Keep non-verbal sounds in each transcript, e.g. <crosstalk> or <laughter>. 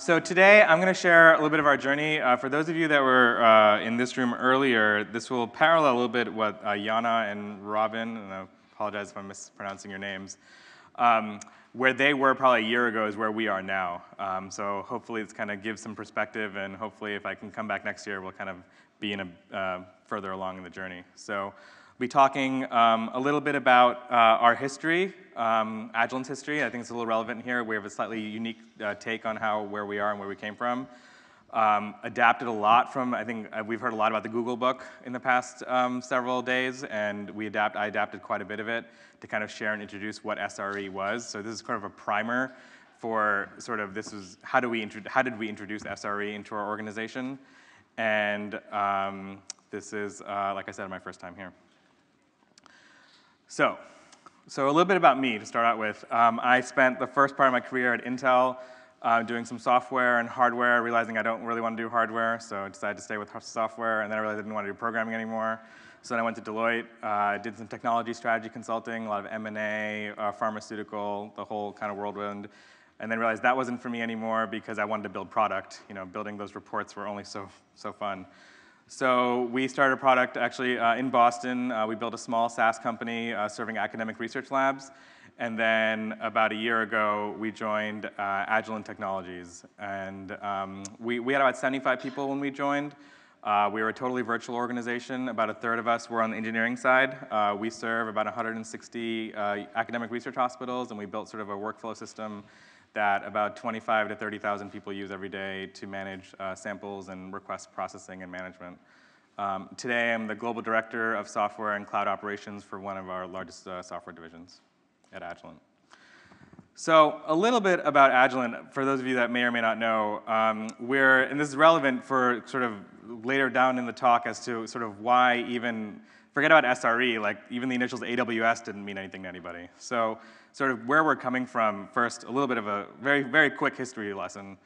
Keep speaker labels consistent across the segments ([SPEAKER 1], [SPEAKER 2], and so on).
[SPEAKER 1] So today I'm going to share a little bit of our journey. Uh, for those of you that were uh, in this room earlier, this will parallel a little bit what uh, Janna and Robin, and I apologize if I'm mispronouncing your names, um, where they were probably a year ago is where we are now. Um, so hopefully it's kind of gives some perspective, and hopefully if I can come back next year, we'll kind of be in a, uh, further along in the journey. So be talking um, a little bit about uh, our history, um, Agilent's history. I think it's a little relevant here. We have a slightly unique uh, take on how where we are and where we came from. Um, adapted a lot from, I think uh, we've heard a lot about the Google book in the past um, several days, and we adapt, I adapted quite a bit of it to kind of share and introduce what SRE was. So this is kind of a primer for sort of this is, how, do we how did we introduce SRE into our organization? And um, this is, uh, like I said, my first time here. So, so a little bit about me to start out with. Um, I spent the first part of my career at Intel uh, doing some software and hardware, realizing I don't really want to do hardware, so I decided to stay with software, and then I realized I didn't want to do programming anymore. So then I went to Deloitte, uh, did some technology strategy consulting, a lot of M&A, uh, pharmaceutical, the whole kind of whirlwind, and then realized that wasn't for me anymore because I wanted to build product. You know, building those reports were only so, so fun. So we started a product actually uh, in Boston. Uh, we built a small SaaS company uh, serving academic research labs. And then about a year ago, we joined uh, Agilent Technologies. And um, we, we had about 75 people when we joined. Uh, we were a totally virtual organization. About a third of us were on the engineering side. Uh, we serve about 160 academic research hospitals, and we built sort of a workflow system that about 25 to 30,000 people use every day to manage uh, samples and request processing and management. Um, today, I'm the global director of software and cloud operations for one of our largest uh, software divisions at Agilent. So a little bit about Agilent, for those of you that may or may not know, um, we're, and this is relevant for sort of later down in the talk as to sort of why even, forget about SRE, like even the initials AWS didn't mean anything to anybody. So sort of where we're coming from, first, a little bit of a very, very quick history lesson.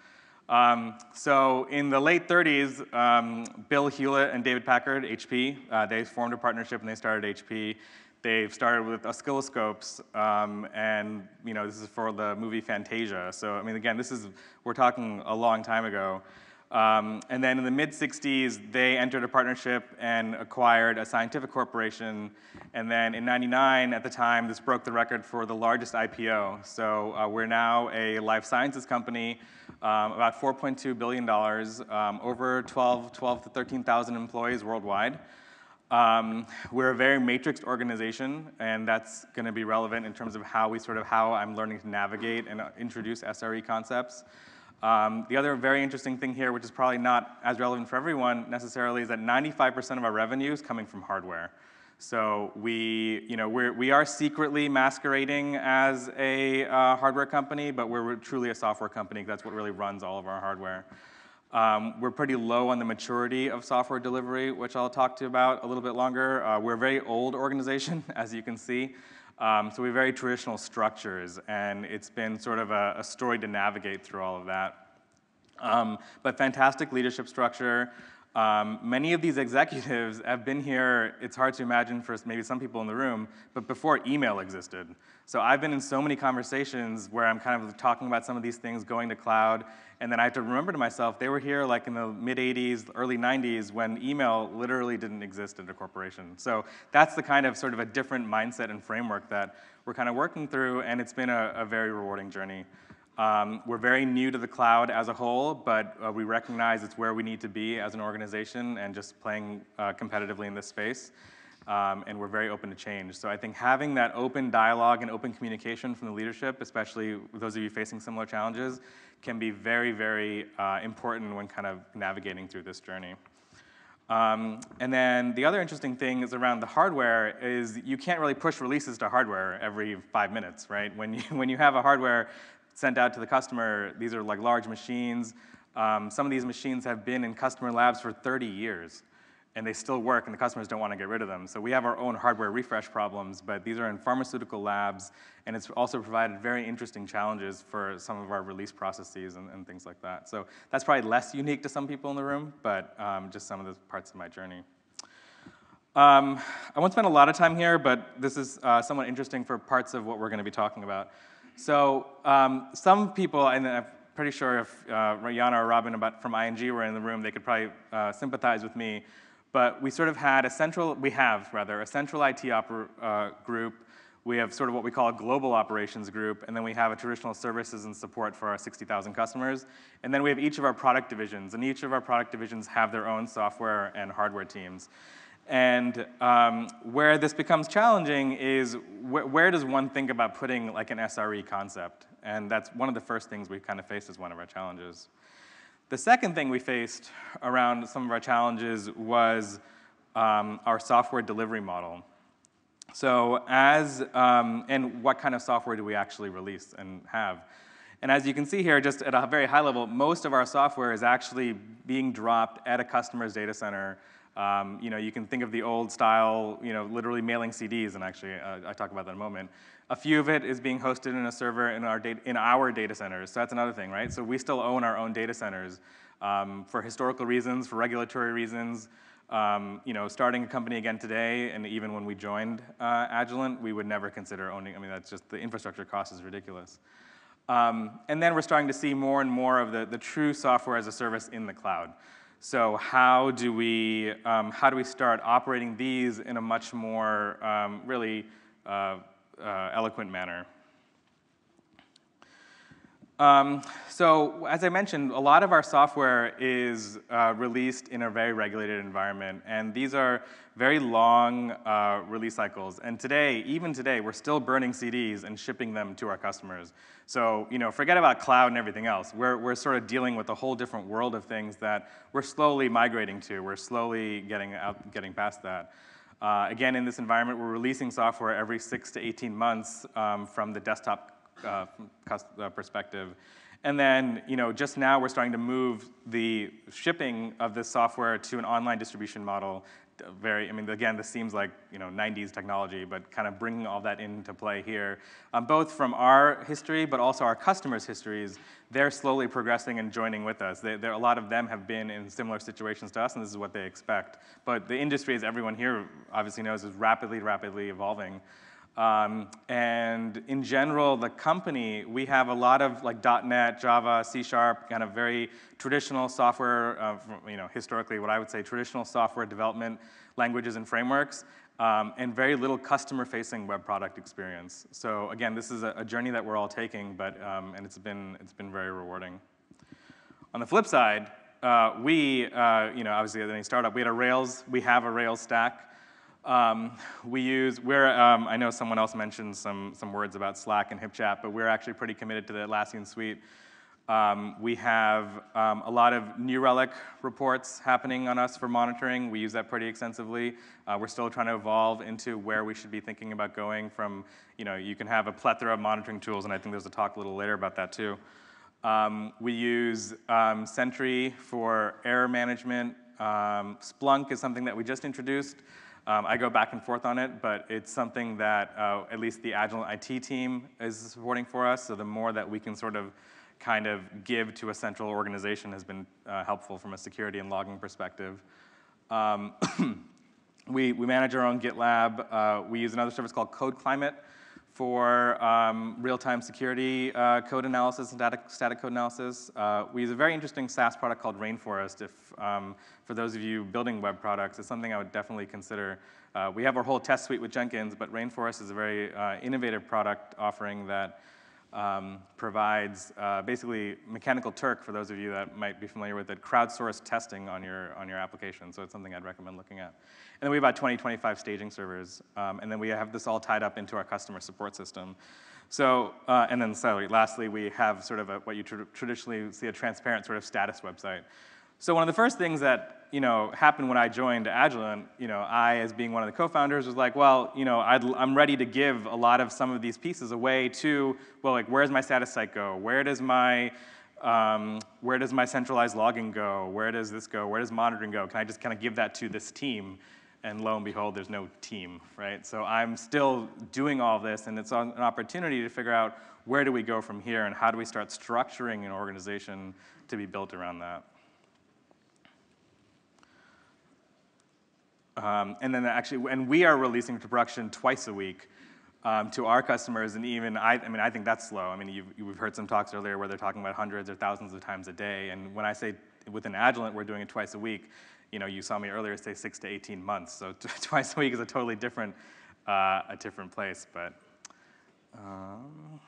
[SPEAKER 1] Um, so in the late 30s, um, Bill Hewlett and David Packard, HP, uh, they formed a partnership and they started HP. They've started with oscilloscopes, um, and you know this is for the movie Fantasia. So I mean, again, this is we're talking a long time ago. Um, and then in the mid 60s, they entered a partnership and acquired a scientific corporation. And then in 99, at the time, this broke the record for the largest IPO. So uh, we're now a life sciences company, um, about $4.2 billion, um, over 12, 12 to 13,000 employees worldwide. Um, we're a very matrixed organization, and that's going to be relevant in terms of how we sort of how I'm learning to navigate and uh, introduce SRE concepts. Um, the other very interesting thing here, which is probably not as relevant for everyone necessarily, is that 95% of our revenue is coming from hardware. So we, you know, we're, we are secretly masquerading as a uh, hardware company, but we're truly a software company. That's what really runs all of our hardware. Um, we're pretty low on the maturity of software delivery, which I'll talk to you about a little bit longer. Uh, we're a very old organization, <laughs> as you can see. Um, so we have very traditional structures, and it's been sort of a, a story to navigate through all of that. Um, but fantastic leadership structure. Um, many of these <laughs> executives have been here, it's hard to imagine for maybe some people in the room, but before email existed. So I've been in so many conversations where I'm kind of talking about some of these things going to cloud, and then I have to remember to myself, they were here like in the mid 80s, early 90s, when email literally didn't exist at a corporation. So that's the kind of sort of a different mindset and framework that we're kind of working through, and it's been a, a very rewarding journey. Um, we're very new to the cloud as a whole, but uh, we recognize it's where we need to be as an organization and just playing uh, competitively in this space. Um, and we're very open to change. So I think having that open dialogue and open communication from the leadership, especially those of you facing similar challenges, can be very, very uh, important when kind of navigating through this journey. Um, and then the other interesting thing is around the hardware is you can't really push releases to hardware every five minutes, right? When you, <laughs> when you have a hardware sent out to the customer, these are like large machines. Um, some of these machines have been in customer labs for 30 years and they still work and the customers don't want to get rid of them. So we have our own hardware refresh problems, but these are in pharmaceutical labs and it's also provided very interesting challenges for some of our release processes and, and things like that. So that's probably less unique to some people in the room, but um, just some of the parts of my journey. Um, I won't spend a lot of time here, but this is uh, somewhat interesting for parts of what we're going to be talking about. So um, some people, and I've pretty sure if uh, or Robin about, from ING were in the room, they could probably uh, sympathize with me. But we sort of had a central, we have rather, a central IT uh, group. We have sort of what we call a global operations group, and then we have a traditional services and support for our 60,000 customers. And then we have each of our product divisions, and each of our product divisions have their own software and hardware teams. And um, where this becomes challenging is wh where does one think about putting like an SRE concept? And that's one of the first things we kind of faced as one of our challenges. The second thing we faced around some of our challenges was um, our software delivery model. So as, um, and what kind of software do we actually release and have? And as you can see here, just at a very high level, most of our software is actually being dropped at a customer's data center um, you know, you can think of the old style, you know, literally mailing CDs, and actually uh, I talk about that in a moment. A few of it is being hosted in a server in our, data, in our data centers, so that's another thing, right? So we still own our own data centers um, for historical reasons, for regulatory reasons. Um, you know, starting a company again today, and even when we joined uh, Agilent, we would never consider owning, I mean, that's just, the infrastructure cost is ridiculous. Um, and then we're starting to see more and more of the, the true software as a service in the cloud. So how do we, um, how do we start operating these in a much more um, really uh, uh, eloquent manner? Um, so as I mentioned, a lot of our software is uh, released in a very regulated environment, and these are very long uh, release cycles. And today, even today, we're still burning CDs and shipping them to our customers. So you know, forget about cloud and everything else. We're, we're sort of dealing with a whole different world of things that we're slowly migrating to. We're slowly getting, out, getting past that. Uh, again, in this environment, we're releasing software every six to 18 months um, from the desktop uh, uh, perspective. And then, you know, just now we're starting to move the shipping of this software to an online distribution model. Very, I mean, again, this seems like, you know, 90s technology, but kind of bringing all that into play here, um, both from our history, but also our customers' histories. They're slowly progressing and joining with us. They, a lot of them have been in similar situations to us, and this is what they expect. But the industry, as everyone here obviously knows, is rapidly, rapidly evolving. Um, and in general, the company, we have a lot of like .NET, Java, C Sharp, kind of very traditional software, uh, you know, historically what I would say traditional software development languages and frameworks, um, and very little customer-facing web product experience. So again, this is a, a journey that we're all taking, but, um, and it's been, it's been very rewarding. On the flip side, uh, we, uh, you know, obviously as any startup, we had a Rails, we have a Rails stack. Um, we use, we're, um, I know someone else mentioned some, some words about Slack and HipChat, but we're actually pretty committed to the Atlassian suite. Um, we have um, a lot of New Relic reports happening on us for monitoring. We use that pretty extensively. Uh, we're still trying to evolve into where we should be thinking about going from, you know, you can have a plethora of monitoring tools, and I think there's a talk a little later about that too. Um, we use um, Sentry for error management. Splunk is something that we just introduced. Um, I go back and forth on it, but it's something that uh, at least the Agilent IT team is supporting for us. So the more that we can sort of kind of give to a central organization has been uh, helpful from a security and logging perspective. Um, <coughs> we, we manage our own GitLab. Uh, we use another service called Code Climate for um, real-time security uh, code analysis and data, static code analysis. Uh, we use a very interesting SaaS product called Rainforest. If, um, for those of you building web products, it's something I would definitely consider. Uh, we have our whole test suite with Jenkins, but Rainforest is a very uh, innovative product offering that um, provides uh, basically Mechanical Turk, for those of you that might be familiar with it, crowdsourced testing on your, on your application. So it's something I'd recommend looking at. And then we have about 20, 25 staging servers. Um, and then we have this all tied up into our customer support system. So, uh, and then sorry, lastly, we have sort of a, what you tr traditionally see a transparent sort of status website. So one of the first things that you know happened when I joined Agilent, you know, I as being one of the co-founders was like, well, you know, i am ready to give a lot of some of these pieces away to, well, like where does my status site go? Where does my um, where does my centralized logging go? Where does this go? Where does monitoring go? Can I just kind of give that to this team? and lo and behold, there's no team, right? So I'm still doing all this, and it's an opportunity to figure out where do we go from here, and how do we start structuring an organization to be built around that. Um, and then actually, and we are releasing to production twice a week. um, to our customers, and even I, I mean, I think that's slow. I mean, you've, we've heard some talks earlier where they're talking about hundreds or thousands of times a day, and when I say within Agilent we're doing it twice a week, you know, you saw me earlier say six to 18 months, so <laughs> twice a week is a totally different, uh, a different place, but. Um,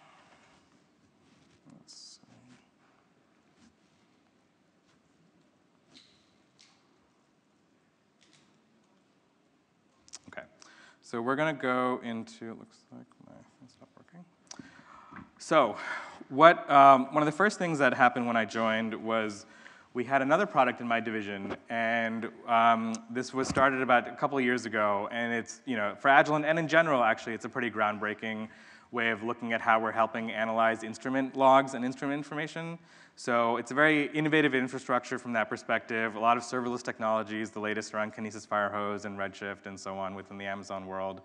[SPEAKER 1] So we're going to go into, it looks like my, it's not working. So what, um, one of the first things that happened when I joined was we had another product in my division, and um, this was started about a couple years ago, and it's, you know, for Agilent and in general, actually, it's a pretty groundbreaking way of looking at how we're helping analyze instrument logs and instrument information. So it's a very innovative infrastructure from that perspective. A lot of serverless technologies, the latest around Kinesis Firehose and Redshift and so on within the Amazon world.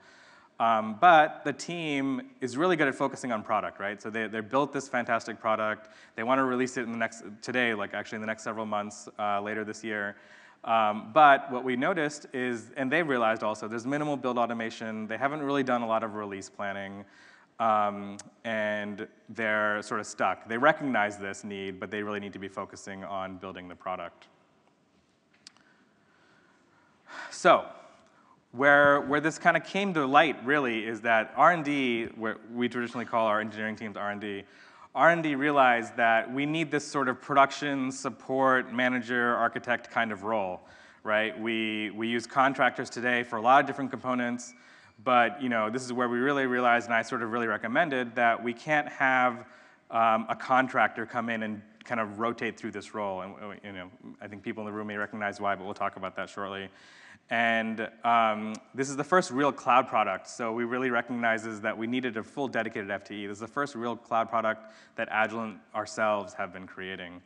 [SPEAKER 1] Um, but the team is really good at focusing on product, right? So they, they built this fantastic product. They want to release it in the next, today, like actually in the next several months, uh, later this year. Um, but what we noticed is, and they realized also, there's minimal build automation. They haven't really done a lot of release planning um, and they're sort of stuck. They recognize this need, but they really need to be focusing on building the product. So, where, where this kind of came to light really is that R&D, where we traditionally call our engineering teams R&D, R&D realized that we need this sort of production, support, manager, architect kind of role, right? We, we use contractors today for a lot of different components. But you know, this is where we really realized, and I sort of really recommended, that we can't have um, a contractor come in and kind of rotate through this role. And you know, I think people in the room may recognize why, but we'll talk about that shortly. And um, this is the first real cloud product, so we really recognizes that we needed a full dedicated FTE. This is the first real cloud product that Agilent ourselves have been creating.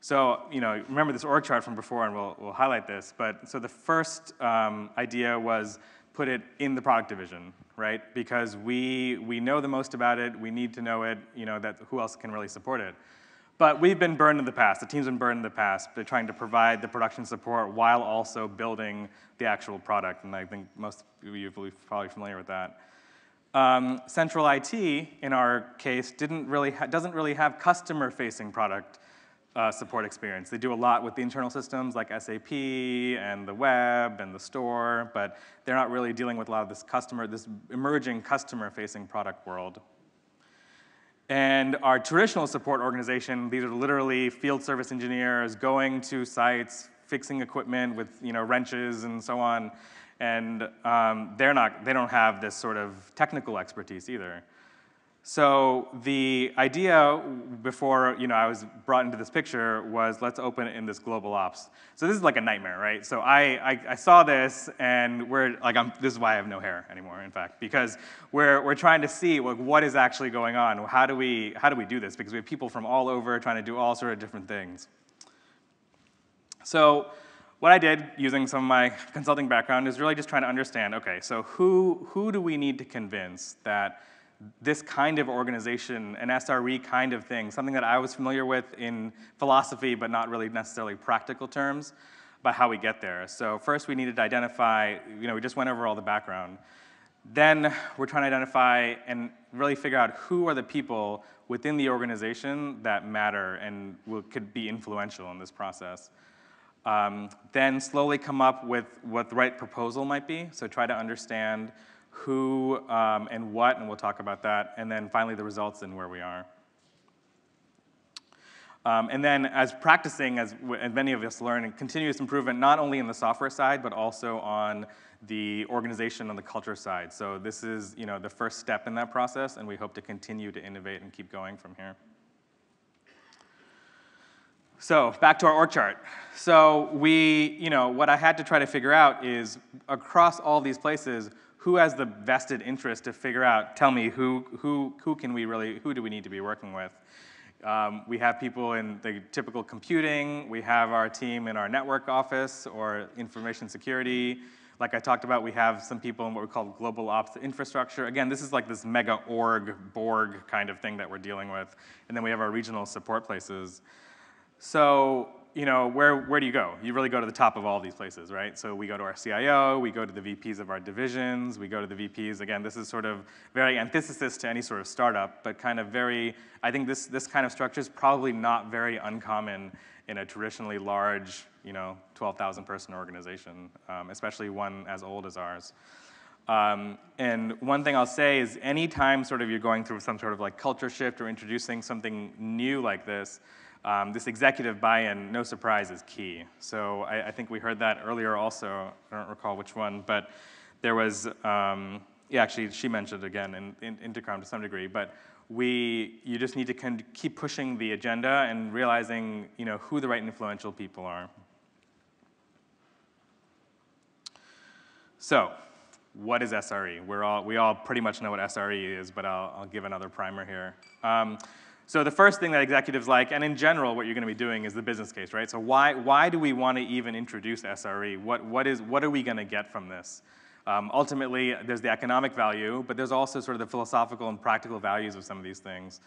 [SPEAKER 1] So, you know, remember this org chart from before, and we'll, we'll highlight this. But so the first um, idea was put it in the product division, right? Because we, we know the most about it, we need to know it, you know, that who else can really support it. But we've been burned in the past, the team's been burned in the past. They're trying to provide the production support while also building the actual product, and I think most of you are probably familiar with that. Um, Central IT, in our case, didn't really doesn't really have customer-facing product uh, support experience. They do a lot with the internal systems like SAP and the web and the store, but they're not really dealing with a lot of this customer, this emerging customer-facing product world. And our traditional support organization, these are literally field service engineers going to sites, fixing equipment with you know, wrenches and so on, and um, they're not, they don't have this sort of technical expertise either. So the idea before you know I was brought into this picture was let's open it in this global ops. So this is like a nightmare, right? So I, I, I saw this and we're like I'm, this is why I have no hair anymore, in fact, because we're we're trying to see like, what is actually going on. How do we how do we do this? Because we have people from all over trying to do all sort of different things. So what I did using some of my consulting background is really just trying to understand. Okay, so who who do we need to convince that this kind of organization, an SRE kind of thing, something that I was familiar with in philosophy, but not really necessarily practical terms, about how we get there. So first we needed to identify, you know, we just went over all the background. Then we're trying to identify and really figure out who are the people within the organization that matter and will, could be influential in this process. Um, then slowly come up with what the right proposal might be. So try to understand who um, and what, and we'll talk about that, and then finally the results and where we are. Um, and then as practicing, as, as many of us learn, continuous improvement, not only in the software side, but also on the organization and the culture side. So this is you know, the first step in that process, and we hope to continue to innovate and keep going from here. So back to our org chart. So we, you know, what I had to try to figure out is across all these places, who has the vested interest to figure out, tell me who, who, who can we really, who do we need to be working with? Um, we have people in the typical computing, we have our team in our network office or information security. Like I talked about, we have some people in what we call global ops infrastructure. Again, this is like this mega org, Borg kind of thing that we're dealing with. And then we have our regional support places. So you know, where, where do you go? You really go to the top of all these places, right? So we go to our CIO, we go to the VPs of our divisions, we go to the VPs. Again, this is sort of very antithesis to any sort of startup, but kind of very, I think this, this kind of structure is probably not very uncommon in a traditionally large, you know, 12,000 person organization, um, especially one as old as ours. Um, and one thing I'll say is anytime sort of you're going through some sort of like culture shift or introducing something new like this, um, this executive buy-in, no surprise, is key. So I, I, think we heard that earlier also. I don't recall which one, but there was, um, yeah, actually she mentioned again in, in Intercom to some degree, but we, you just need to keep pushing the agenda and realizing, you know, who the right influential people are. So, what is SRE? We're all, we all pretty much know what SRE is, but I'll, I'll give another primer here. Um, so the first thing that executives like, and in general what you're going to be doing is the business case, right? So why, why do we want to even introduce SRE? What, what, is, what are we going to get from this? Um, ultimately, there's the economic value, but there's also sort of the philosophical and practical values of some of these things.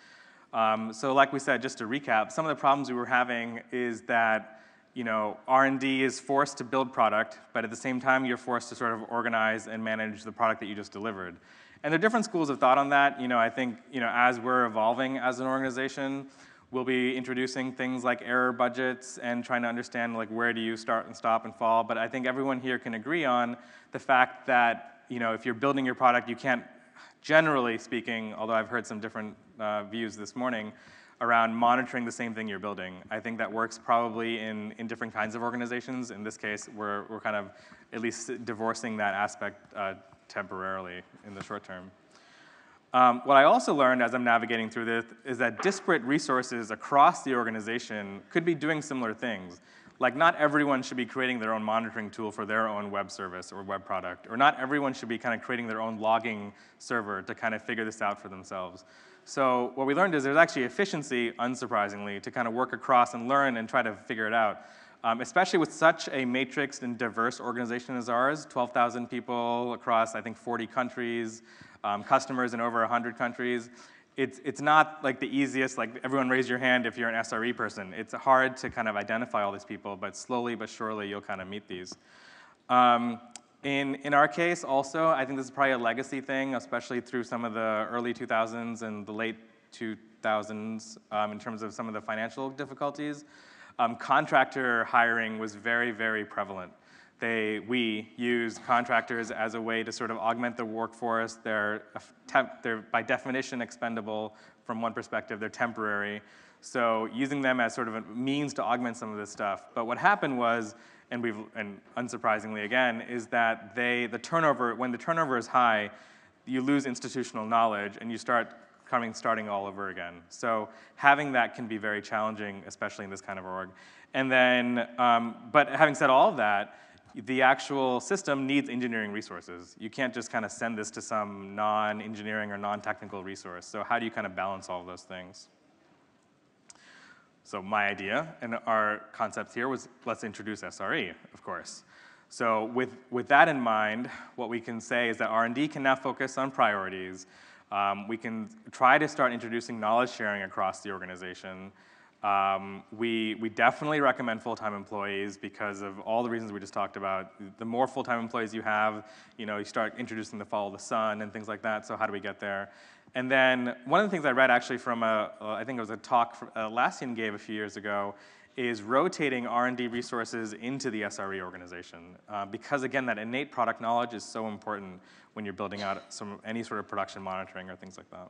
[SPEAKER 1] Um, so like we said, just to recap, some of the problems we were having is that you know, R&D is forced to build product, but at the same time, you're forced to sort of organize and manage the product that you just delivered. And there are different schools of thought on that. You know, I think you know, as we're evolving as an organization, we'll be introducing things like error budgets and trying to understand like where do you start and stop and fall. But I think everyone here can agree on the fact that you know, if you're building your product, you can't, generally speaking, although I've heard some different uh, views this morning, around monitoring the same thing you're building. I think that works probably in, in different kinds of organizations. In this case, we're, we're kind of at least divorcing that aspect uh, temporarily in the short term. Um, what I also learned as I'm navigating through this is that disparate resources across the organization could be doing similar things. Like not everyone should be creating their own monitoring tool for their own web service or web product, or not everyone should be kind of creating their own logging server to kind of figure this out for themselves. So what we learned is there's actually efficiency, unsurprisingly, to kind of work across and learn and try to figure it out. Um, especially with such a matrixed and diverse organization as ours, 12,000 people across, I think, 40 countries, um, customers in over 100 countries. It's, it's not like the easiest, like everyone raise your hand if you're an SRE person. It's hard to kind of identify all these people, but slowly but surely you'll kind of meet these. Um, in, in our case also, I think this is probably a legacy thing, especially through some of the early 2000s and the late 2000s um, in terms of some of the financial difficulties um, contractor hiring was very, very prevalent. They, we use contractors as a way to sort of augment the workforce. They're, they're by definition expendable from one perspective, they're temporary. So using them as sort of a means to augment some of this stuff. But what happened was, and we've, and unsurprisingly again, is that they, the turnover, when the turnover is high, you lose institutional knowledge and you start coming, starting all over again. So having that can be very challenging, especially in this kind of org. And then, um, but having said all of that, the actual system needs engineering resources. You can't just kind of send this to some non-engineering or non-technical resource. So how do you kind of balance all of those things? So my idea and our concept here was let's introduce SRE, of course. So with, with that in mind, what we can say is that R&D can now focus on priorities um, we can try to start introducing knowledge sharing across the organization. Um, we, we definitely recommend full-time employees because of all the reasons we just talked about. The more full-time employees you have, you know, you start introducing the follow the sun and things like that, so how do we get there? And then one of the things I read actually from a, uh, I think it was a talk uh, Atlassian gave a few years ago, is rotating R&D resources into the SRE organization. Uh, because again, that innate product knowledge is so important when you're building out some, any sort of production monitoring or things like that.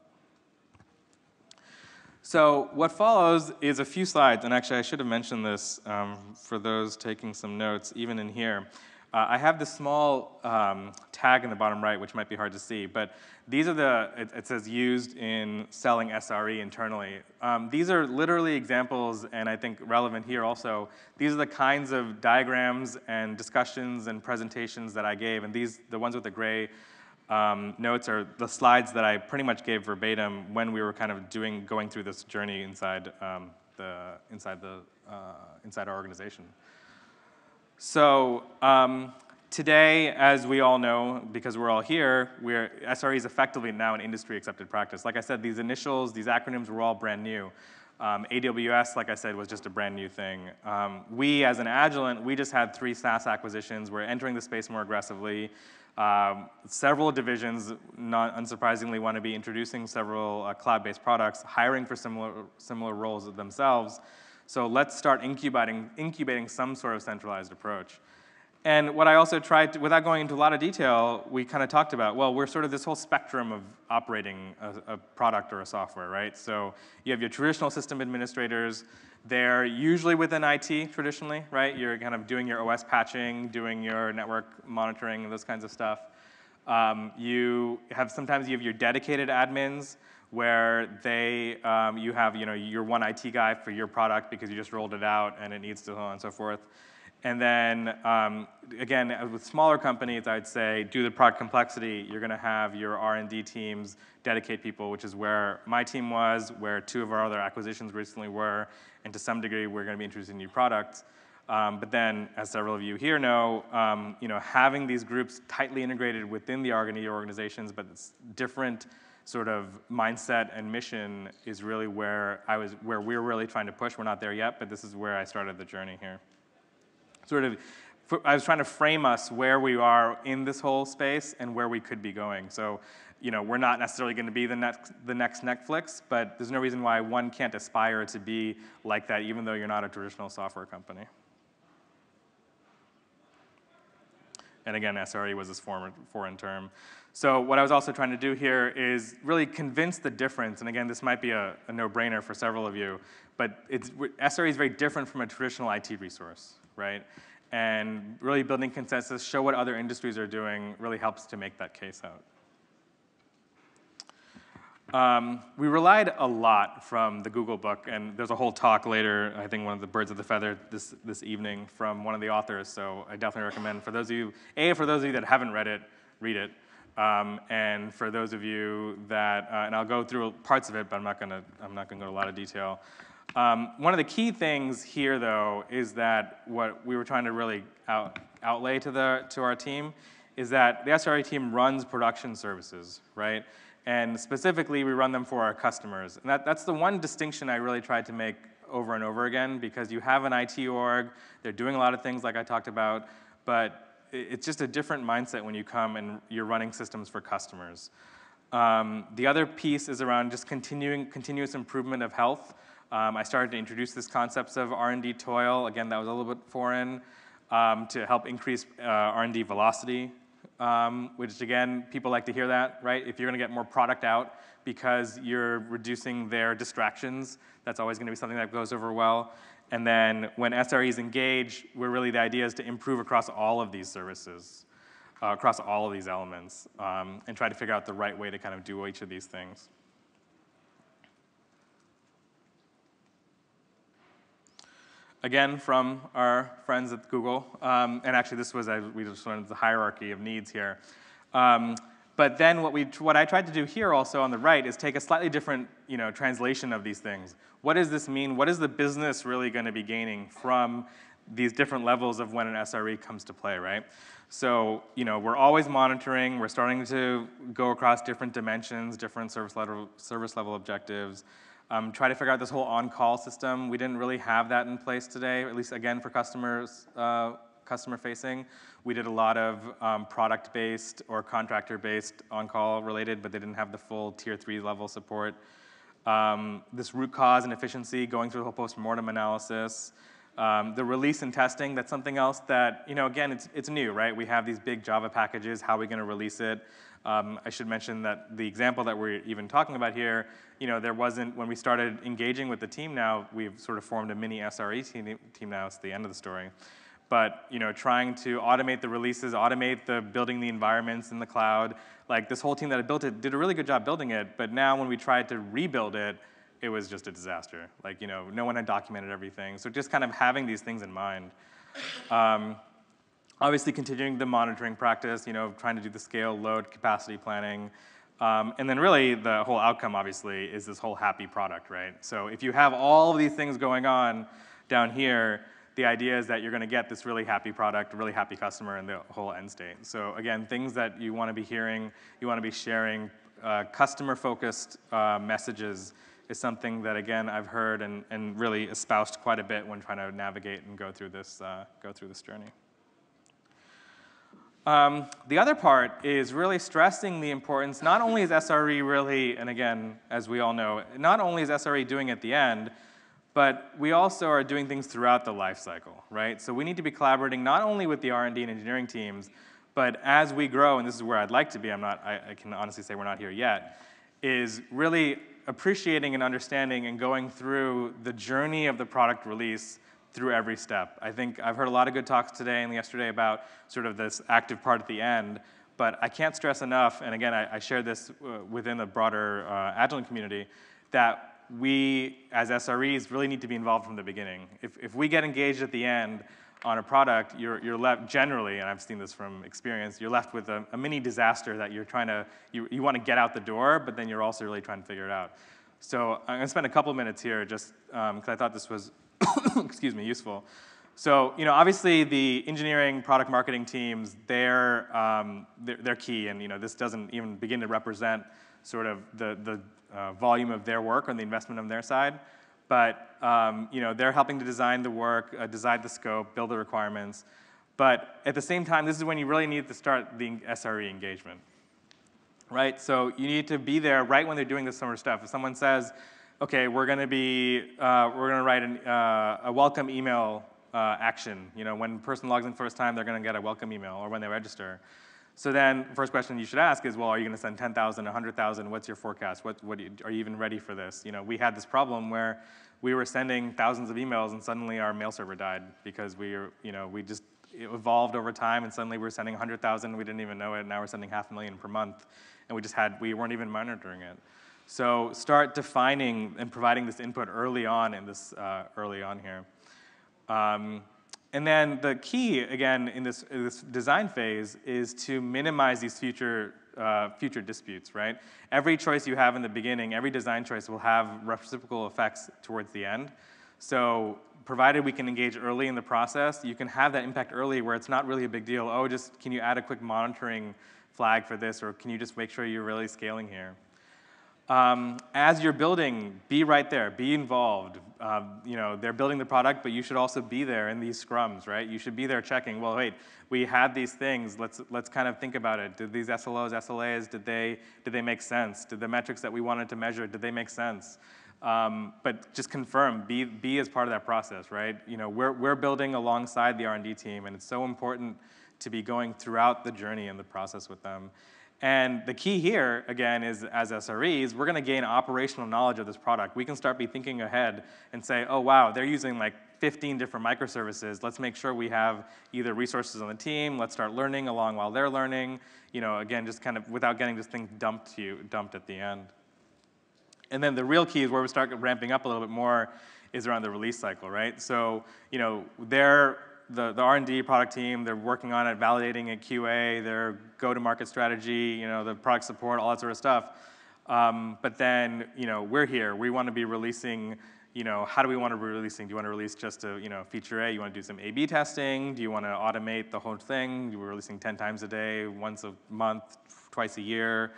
[SPEAKER 1] So what follows is a few slides, and actually I should have mentioned this um, for those taking some notes, even in here. Uh, I have this small um, tag in the bottom right, which might be hard to see, but these are the, it, it says used in selling SRE internally. Um, these are literally examples, and I think relevant here also, these are the kinds of diagrams and discussions and presentations that I gave, and these, the ones with the gray um, notes are the slides that I pretty much gave verbatim when we were kind of doing, going through this journey inside um, the, inside the, uh, inside our organization. So um, today, as we all know, because we're all here, we're, SRE is effectively now an industry accepted practice. Like I said, these initials, these acronyms were all brand new. Um, AWS, like I said, was just a brand new thing. Um, we, as an Agilent, we just had three SaaS acquisitions. We're entering the space more aggressively. Um, several divisions, not unsurprisingly, want to be introducing several uh, cloud-based products, hiring for similar, similar roles themselves. So let's start incubating, incubating some sort of centralized approach. And what I also tried, to, without going into a lot of detail, we kind of talked about, well, we're sort of this whole spectrum of operating a, a, product or a software, right? So you have your traditional system administrators. They're usually within IT traditionally, right? You're kind of doing your OS patching, doing your network monitoring, those kinds of stuff. Um, you have, sometimes you have your dedicated admins where they, um, you have, you know, your one IT guy for your product because you just rolled it out and it needs to, so on and so forth. And then, um, again, with smaller companies, I'd say due to product complexity, you're going to have your R&D teams dedicate people, which is where my team was, where two of our other acquisitions recently were, and to some degree, we're going to be introducing new products. Um, but then, as several of you here know, um, you know, having these groups tightly integrated within the R&D organizations, but it's different sort of mindset and mission is really where I was, where we're really trying to push. We're not there yet, but this is where I started the journey here sort of, I was trying to frame us where we are in this whole space and where we could be going. So, you know, we're not necessarily going to be the next, the next Netflix, but there's no reason why one can't aspire to be like that, even though you're not a traditional software company. And again, SRE was this foreign, foreign term. So what I was also trying to do here is really convince the difference, and again, this might be a, a no-brainer for several of you, but it's, SRE is very different from a traditional IT resource right? And really building consensus, show what other industries are doing, really helps to make that case out. Um, we relied a lot from the Google book, and there's a whole talk later, I think one of the birds of the feather this, this evening from one of the authors, so I definitely recommend for those of you, A, for those of you that haven't read it, read it. Um, and for those of you that, uh, and I'll go through parts of it, but I'm not gonna, I'm not gonna go into a lot of detail. Um, one of the key things here, though, is that what we were trying to really out, outlay to, the, to our team is that the SRE team runs production services, right? And specifically, we run them for our customers. And that, that's the one distinction I really tried to make over and over again because you have an IT org, they're doing a lot of things like I talked about, but it's just a different mindset when you come and you're running systems for customers. Um, the other piece is around just continuing continuous improvement of health. Um, I started to introduce this concepts of R&D toil. Again, that was a little bit foreign um, to help increase uh, R&D velocity, um, which again, people like to hear that, right? If you're gonna get more product out because you're reducing their distractions, that's always gonna be something that goes over well. And then when SREs engage, we're really, the idea is to improve across all of these services, uh, across all of these elements, um, and try to figure out the right way to kind of do each of these things. Again from our friends at Google. Um, and actually, this was, we just learned the hierarchy of needs here. Um, but then what, we, what I tried to do here also on the right is take a slightly different you know, translation of these things. What does this mean? What is the business really going to be gaining from these different levels of when an SRE comes to play, right? So, you know, we're always monitoring. We're starting to go across different dimensions, different service level, service level objectives. Um, try to figure out this whole on-call system. We didn't really have that in place today, at least again for customers, uh, customer facing. We did a lot of um, product-based or contractor-based on-call related, but they didn't have the full tier three level support. Um, this root cause and efficiency, going through the whole post-mortem analysis. Um, the release and testing, that's something else that, you know, again, it's, it's new, right? We have these big Java packages, how are we gonna release it? Um, I should mention that the example that we're even talking about here, you know, there wasn't, when we started engaging with the team now, we've sort of formed a mini SRE team, team now, it's the end of the story. But, you know, trying to automate the releases, automate the building the environments in the cloud, like this whole team that had built it did a really good job building it, but now when we tried to rebuild it, it was just a disaster. Like, you know, no one had documented everything. So just kind of having these things in mind. Um, Obviously continuing the monitoring practice, you know, trying to do the scale, load, capacity planning. Um, and then really the whole outcome obviously is this whole happy product, right? So if you have all of these things going on down here, the idea is that you're gonna get this really happy product, really happy customer and the whole end state. So again, things that you wanna be hearing, you wanna be sharing, uh, customer-focused uh, messages is something that, again, I've heard and, and really espoused quite a bit when trying to navigate and go through this, uh, go through this journey. Um, the other part is really stressing the importance, not only is SRE really, and again, as we all know, not only is SRE doing at the end, but we also are doing things throughout the life cycle, right? So we need to be collaborating not only with the R&D and engineering teams, but as we grow, and this is where I'd like to be, I'm not, I, I can honestly say we're not here yet, is really appreciating and understanding and going through the journey of the product release through every step. I think I've heard a lot of good talks today and yesterday about sort of this active part at the end, but I can't stress enough, and again, I, I share this uh, within the broader uh, Agilent community, that we as SREs really need to be involved from the beginning. If, if we get engaged at the end on a product, you're, you're left generally, and I've seen this from experience, you're left with a, a mini disaster that you're trying to, you, you want to get out the door, but then you're also really trying to figure it out. So I'm going to spend a couple minutes here just because um, I thought this was, <coughs> excuse me, useful. So you know, obviously the engineering, product marketing teams, they're, um, they're, they're, key, and you know, this doesn't even begin to represent sort of the, the uh, volume of their work or the investment on their side but um, you know, they're helping to design the work, uh, decide the scope, build the requirements. But at the same time, this is when you really need to start the SRE engagement, right? So you need to be there right when they're doing this summer stuff. If someone says, okay, we're going to be, uh, we're going to write an, uh, a welcome email uh, action. You know, when a person logs in first time, they're going to get a welcome email, or when they register. So then, first question you should ask is, well, are you going to send 10,000, 100,000? What's your forecast? What, what you, are you even ready for this? You know, we had this problem where we were sending thousands of emails, and suddenly our mail server died because we, you know, we just evolved over time, and suddenly we are sending 100,000. We didn't even know it. Now we're sending half a million per month, and we just had we weren't even monitoring it. So start defining and providing this input early on in this uh, early on here. Um, and then the key, again, in this, in this design phase is to minimize these future, uh, future disputes, right? Every choice you have in the beginning, every design choice will have reciprocal effects towards the end. So provided we can engage early in the process, you can have that impact early where it's not really a big deal. Oh, just can you add a quick monitoring flag for this, or can you just make sure you're really scaling here? Um, as you're building, be right there, be involved. Uh, you know, they're building the product, but you should also be there in these scrums, right? You should be there checking, well, wait, we had these things, let's, let's kind of think about it. Did these SLOs, SLAs, did they, did they make sense? Did the metrics that we wanted to measure, did they make sense? Um, but just confirm, be, be as part of that process, right? You know, we're, we're building alongside the R&D team, and it's so important to be going throughout the journey and the process with them. And the key here, again, is as SREs, we're going to gain operational knowledge of this product. We can start be thinking ahead and say, oh, wow, they're using like 15 different microservices. Let's make sure we have either resources on the team. Let's start learning along while they're learning. You know, again, just kind of without getting this thing dumped to you, dumped at the end. And then the real key is where we start ramping up a little bit more is around the release cycle, right? So, you know, they're the, the R&D product team, they're working on it, validating it, QA, their go-to-market strategy, you know, the product support, all that sort of stuff. Um, but then, you know, we're here. We want to be releasing, you know, how do we want to be releasing? Do you want to release just a, you know, feature A? You want to do some A-B testing? Do you want to automate the whole thing? You were releasing 10 times a day, once a month, twice a year.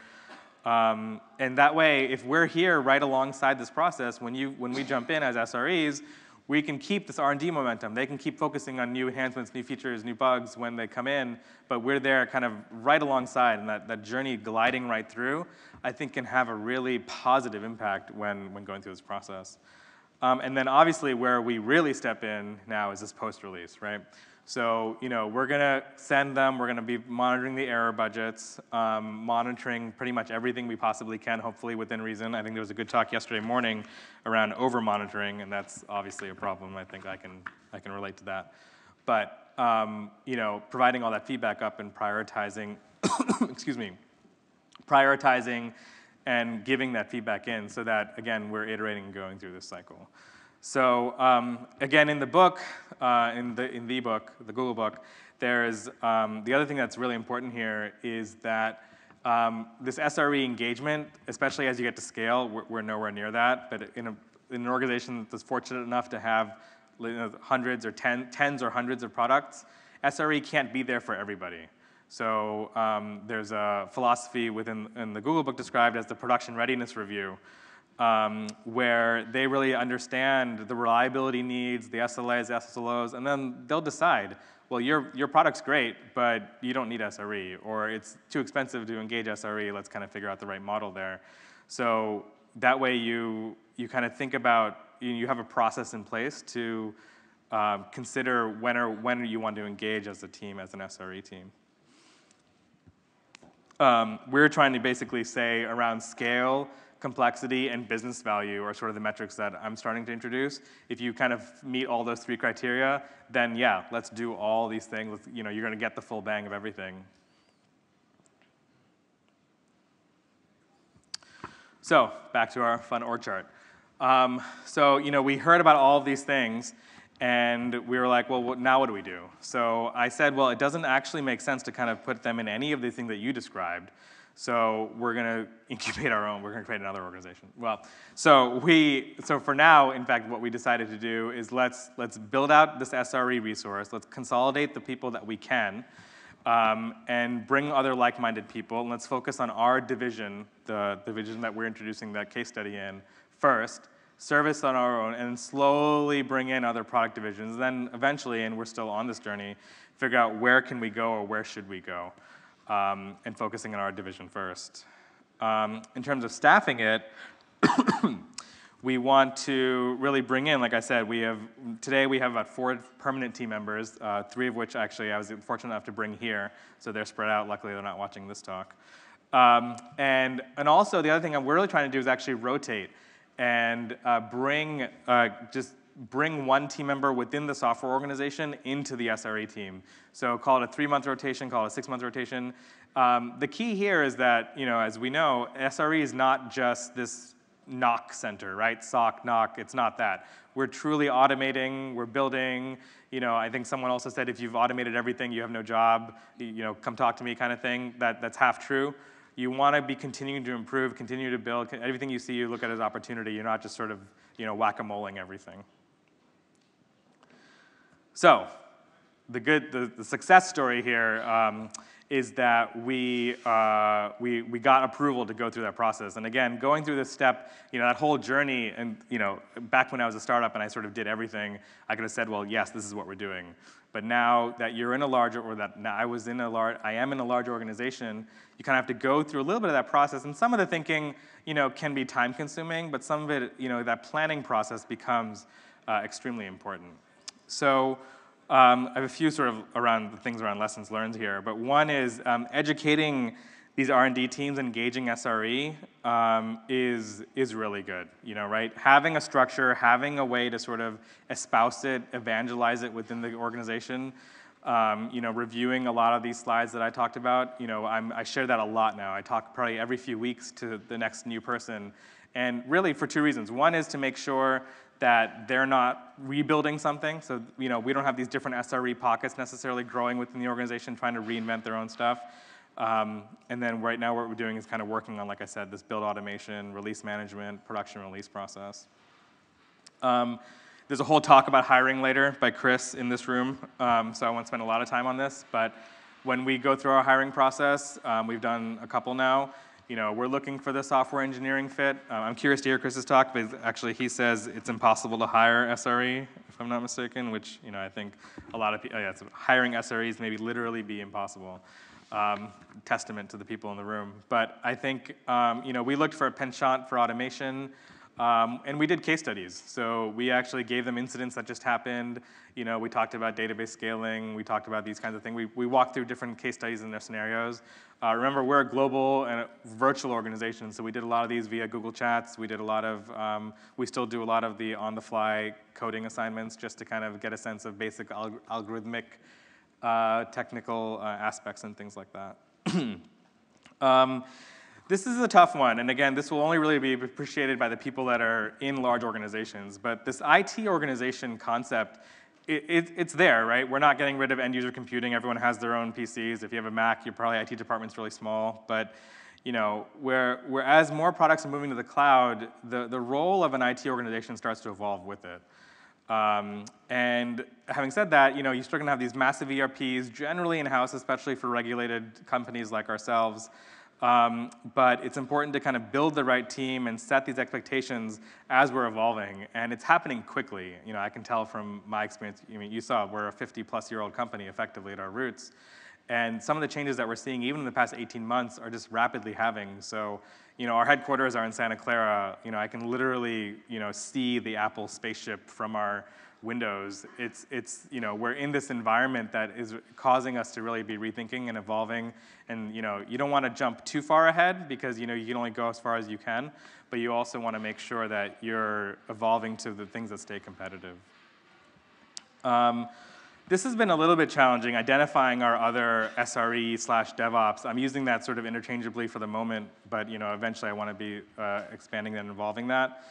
[SPEAKER 1] Um, and that way, if we're here right alongside this process, when, you, when we jump in as SREs, we can keep this R&D momentum. They can keep focusing on new enhancements, new features, new bugs when they come in, but we're there kind of right alongside, and that, that journey gliding right through, I think can have a really positive impact when, when going through this process. Um, and then obviously where we really step in now is this post-release, right? So, you know, we're gonna send them, we're gonna be monitoring the error budgets, um, monitoring pretty much everything we possibly can, hopefully within reason. I think there was a good talk yesterday morning around over-monitoring, and that's obviously a problem. I think I can, I can relate to that. But, um, you know, providing all that feedback up and prioritizing, <coughs> excuse me, prioritizing and giving that feedback in so that, again, we're iterating and going through this cycle. So um, again, in the book, uh, in, the, in the book, the Google book, there's um, the other thing that's really important here is that um, this SRE engagement, especially as you get to scale, we're, we're nowhere near that. But in, a, in, an organization that's fortunate enough to have you know, hundreds or ten, tens or hundreds of products, SRE can't be there for everybody. So um, there's a philosophy within in the Google book described as the production readiness review, um, where they really understand the reliability needs, the SLAs, the SLOs, and then they'll decide, well, your, your product's great, but you don't need SRE, or it's too expensive to engage SRE, let's kind of figure out the right model there. So that way you, you kind of think about, you have a process in place to um, consider when, or, when you want to engage as a team, as an SRE team. Um, we're trying to basically say around scale, complexity, and business value are sort of the metrics that I'm starting to introduce. If you kind of meet all those three criteria, then yeah, let's do all these things. You know, you're going to get the full bang of everything. So back to our fun org chart. Um, so you know, we heard about all of these things, and we were like, well, now what do we do? So I said, well, it doesn't actually make sense to kind of put them in any of the things that you described. So we're going <laughs> to incubate our own. We're going to create another organization. Well, so we, so for now, in fact, what we decided to do is let's let's build out this SRE resource. Let's consolidate the people that we can, um, and bring other like-minded people. And let's focus on our division, the division that we're introducing that case study in first service on our own, and slowly bring in other product divisions. Then eventually, and we're still on this journey, figure out where can we go or where should we go, um, and focusing on our division first. Um, in terms of staffing it, <coughs> we want to really bring in, like I said, we have today we have about four permanent team members, uh, three of which actually I was fortunate enough to bring here, so they're spread out. Luckily, they're not watching this talk. Um, and and also the other thing I'm really trying to do is actually rotate and uh, bring uh, just bring one team member within the software organization into the SRE team. So call it a three-month rotation, call it a six-month rotation. Um, the key here is that, you know, as we know, SRE is not just this NOC center, right? SOC, NOC, it's not that. We're truly automating, we're building, you know, I think someone also said if you've automated everything, you have no job, you know, come talk to me kind of thing. That, that's half true you want to be continuing to improve, continue to build. Everything you see, you look at as opportunity. You're not just sort of, you know, whack-a-moling everything. So, the good, the, the success story here um, is that we, uh, we, we got approval to go through that process. And again, going through this step, you know, that whole journey, and you know, back when I was a startup and I sort of did everything, I could have said, well, yes, this is what we're doing. But now that you're in a larger, or that I was in a large, I am in a large organization, you kind of have to go through a little bit of that process. And some of the thinking, you know, can be time consuming, but some of it, you know, that planning process becomes uh, extremely important. So um, I have a few sort of around the things around lessons learned here, but one is um, educating these R&D teams engaging SRE um, is, is really good, you know, right? Having a structure, having a way to sort of espouse it, evangelize it within the organization, um, you know, reviewing a lot of these slides that I talked about, you know, I'm, I share that a lot now. I talk probably every few weeks to the next new person, and really for two reasons. One is to make sure that they're not rebuilding something, so, you know, we don't have these different SRE pockets necessarily growing within the organization trying to reinvent their own stuff. Um, and then right now what we're doing is kind of working on, like I said, this build automation, release management, production release process. Um, there's a whole talk about hiring later by Chris in this room, um, so I won't spend a lot of time on this, but when we go through our hiring process, um, we've done a couple now, you know, we're looking for the software engineering fit. Uh, I'm curious to hear Chris's talk, but actually he says it's impossible to hire SRE, if I'm not mistaken, which, you know, I think a lot of people, oh yeah, hiring SREs maybe literally be impossible um, testament to the people in the room. But I think um, you know we looked for a penchant for automation, um, and we did case studies. So we actually gave them incidents that just happened. You know, we talked about database scaling. We talked about these kinds of things. We, we walked through different case studies and their scenarios. Uh, remember, we're a global and a virtual organization, so we did a lot of these via Google Chats. We did a lot of, um, we still do a lot of the on-the-fly coding assignments just to kind of get a sense of basic alg algorithmic uh, technical uh, aspects and things like that. <clears throat> um, this is a tough one, and again, this will only really be appreciated by the people that are in large organizations, but this IT organization concept, it, it, it's there, right? We're not getting rid of end user computing. Everyone has their own PCs. If you have a Mac, your probably IT department's really small, but you know, where, where as more products are moving to the cloud, the, the role of an IT organization starts to evolve with it. Um, and having said that, you know, you're still going to have these massive ERPs, generally in-house, especially for regulated companies like ourselves. Um, but it's important to kind of build the right team and set these expectations as we're evolving. And it's happening quickly. You know, I can tell from my experience, I mean, you saw we're a 50 plus year old company effectively at our roots. And some of the changes that we're seeing, even in the past 18 months, are just rapidly having. So, you know, our headquarters are in Santa Clara. You know, I can literally, you know, see the Apple spaceship from our windows. It's, it's, you know, we're in this environment that is causing us to really be rethinking and evolving. And, you know, you don't want to jump too far ahead because, you know, you can only go as far as you can. But you also want to make sure that you're evolving to the things that stay competitive. Um, this has been a little bit challenging, identifying our other SRE slash DevOps. I'm using that sort of interchangeably for the moment, but you know, eventually I want to be uh, expanding and involving that.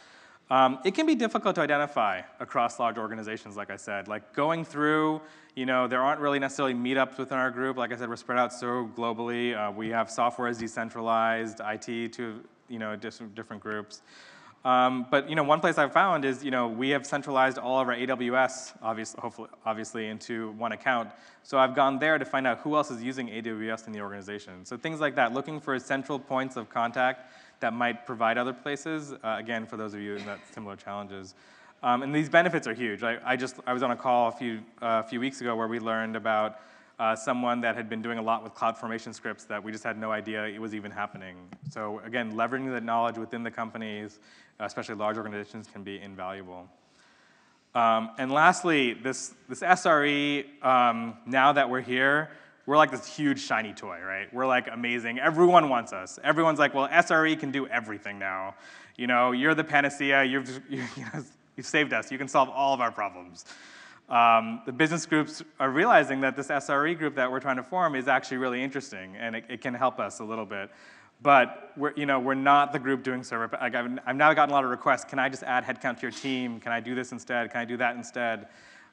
[SPEAKER 1] Um, it can be difficult to identify across large organizations, like I said. Like going through, you know, there aren't really necessarily meetups within our group. Like I said, we're spread out so globally. Uh, we have software is decentralized, IT to, you know, different, different groups. Um, but you know, one place I've found is you know we have centralized all of our AWS, obviously, hopefully, obviously, into one account. So I've gone there to find out who else is using AWS in the organization. So things like that, looking for central points of contact that might provide other places. Uh, again, for those of you in that similar challenges. Um, and these benefits are huge. I, I, just I was on a call a few uh, a few weeks ago where we learned about uh, someone that had been doing a lot with CloudFormation scripts that we just had no idea it was even happening. So again, leveraging the knowledge within the companies especially large organizations, can be invaluable. Um, and lastly, this, this SRE, um, now that we're here, we're like this huge shiny toy, right? We're like amazing. Everyone wants us. Everyone's like, well, SRE can do everything now. You know, you're the panacea. You've, <laughs> you know, you've saved us. You can solve all of our problems. Um, the business groups are realizing that this SRE group that we're trying to form is actually really interesting, and it, it can help us a little bit. But we're, you know, we're not the group doing server. Like I've, I've now gotten a lot of requests. Can I just add headcount to your team? Can I do this instead? Can I do that instead?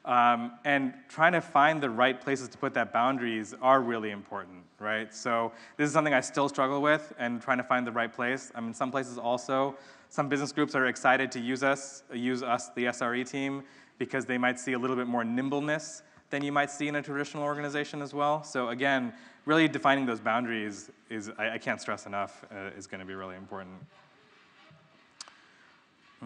[SPEAKER 1] Um, and trying to find the right places to put that boundaries are really important, right? So this is something I still struggle with and trying to find the right place. I mean, some places also, some business groups are excited to use us, use us, the SRE team, because they might see a little bit more nimbleness than you might see in a traditional organization as well. So again, really defining those boundaries is, I, I can't stress enough, uh, is going to be really important.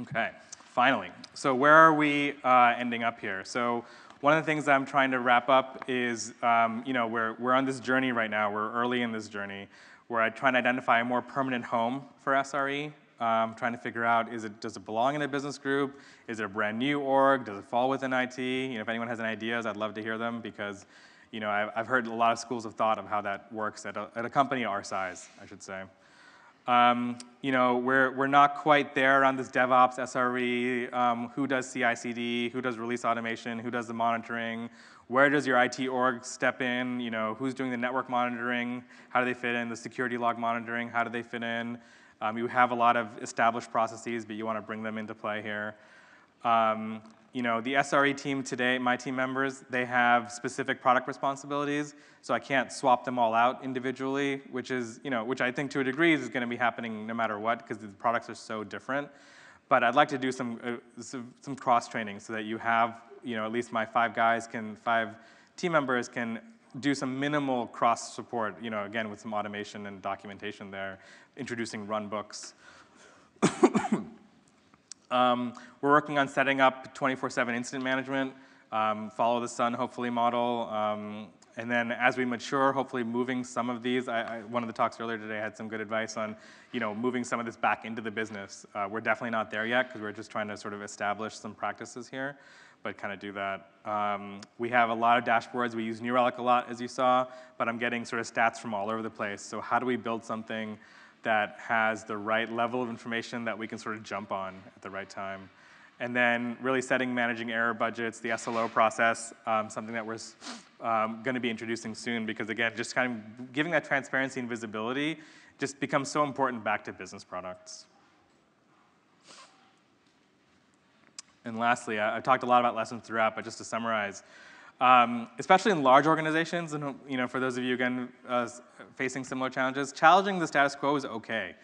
[SPEAKER 1] Okay, finally. So where are we uh, ending up here? So one of the things I'm trying to wrap up is, um, you know, we're, we're on this journey right now. We're early in this journey where I try to identify a more permanent home for SRE. Um, trying to figure out, is it, does it belong in a business group? Is it a brand new org? Does it fall within IT? You know, if anyone has any ideas, I'd love to hear them because you know, I've, I've heard a lot of schools of thought of how that works at a, at a company our size, I should say. Um, you know, we're, we're not quite there on this DevOps, SRE, um, who does CI/CD, who does release automation, who does the monitoring, where does your IT org step in, you know, who's doing the network monitoring, how do they fit in, the security log monitoring, how do they fit in? Um, you have a lot of established processes, but you want to bring them into play here. Um, you know, the SRE team today, my team members, they have specific product responsibilities, so I can't swap them all out individually, which is, you know, which I think to a degree is going to be happening no matter what because the products are so different. But I'd like to do some, uh, some, some cross training so that you have, you know, at least my five guys can, five team members can do some minimal cross support, you know, again with some automation and documentation there, introducing run books. Um, we're working on setting up 24-7 incident management, um, follow the sun, hopefully, model. Um, and then as we mature, hopefully moving some of these, I, I, one of the talks earlier today had some good advice on, you know, moving some of this back into the business. Uh, we're definitely not there yet because we're just trying to sort of establish some practices here, but kind of do that. Um, we have a lot of dashboards. We use New Relic a lot, as you saw, but I'm getting sort of stats from all over the place. So how do we build something that has the right level of information that we can sort of jump on at the right time. And then really setting managing error budgets, the SLO process, um, something that we're um, going to be introducing soon because again, just kind of giving that transparency and visibility just becomes so important back to business products. And lastly, I, have talked a lot about lessons throughout, but just to summarize, um, especially in large organizations, and you know, for those of you again uh, facing similar challenges, challenging the status quo is okay.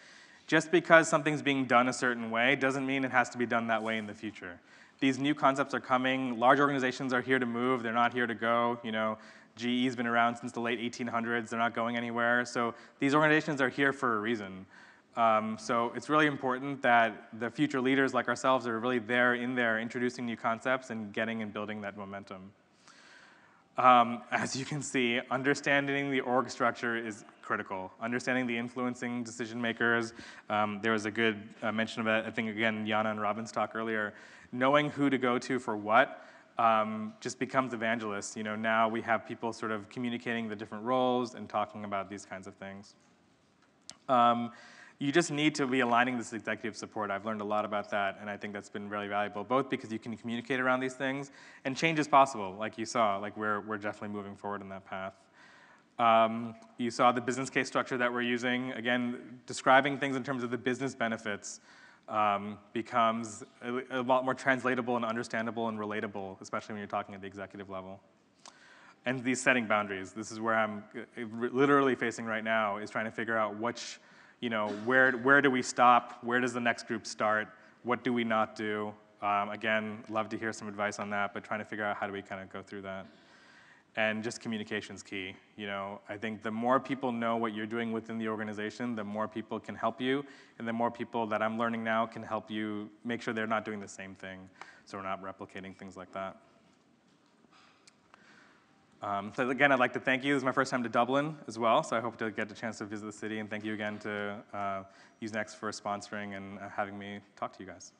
[SPEAKER 1] Just because something's being done a certain way doesn't mean it has to be done that way in the future. These new concepts are coming. Large organizations are here to move. They're not here to go. You know, GE's been around since the late 1800s. They're not going anywhere. So these organizations are here for a reason. Um, so it's really important that the future leaders like ourselves are really there in there introducing new concepts and getting and building that momentum. Um, as you can see, understanding the org structure is critical. Understanding the influencing decision makers. Um, there was a good uh, mention of it, I think, again, Janna and Robin's talk earlier. Knowing who to go to for what um, just becomes evangelists. You know, now we have people sort of communicating the different roles and talking about these kinds of things. Um, you just need to be aligning this executive support. I've learned a lot about that, and I think that's been really valuable, both because you can communicate around these things, and change is possible, like you saw, like we're, we're definitely moving forward in that path. Um, you saw the business case structure that we're using. Again, describing things in terms of the business benefits um, becomes a, a lot more translatable and understandable and relatable, especially when you're talking at the executive level and these setting boundaries. This is where I'm uh, literally facing right now is trying to figure out which you know, where, where do we stop? Where does the next group start? What do we not do? Um, again, love to hear some advice on that, but trying to figure out how do we kind of go through that. And just communication's key. You know, I think the more people know what you're doing within the organization, the more people can help you, and the more people that I'm learning now can help you make sure they're not doing the same thing, so we're not replicating things like that. Um, so again, I'd like to thank you. This is my first time to Dublin as well, so I hope to get a chance to visit the city. And thank you again to uh, USENIX for sponsoring and uh, having me talk to you guys.